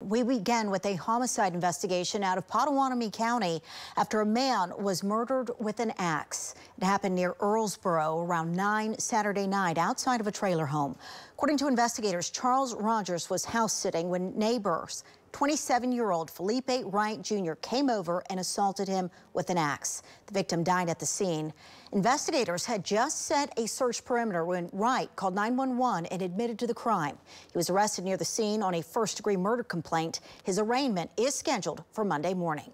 We begin with a homicide investigation out of Pottawatomie County after a man was murdered with an axe. It happened near Earlsboro around 9 Saturday night outside of a trailer home. According to investigators, Charles Rogers was house sitting when neighbors 27-year-old Felipe Wright Jr. came over and assaulted him with an axe. The victim died at the scene. Investigators had just set a search perimeter when Wright called 911 and admitted to the crime. He was arrested near the scene on a first-degree murder complaint. His arraignment is scheduled for Monday morning.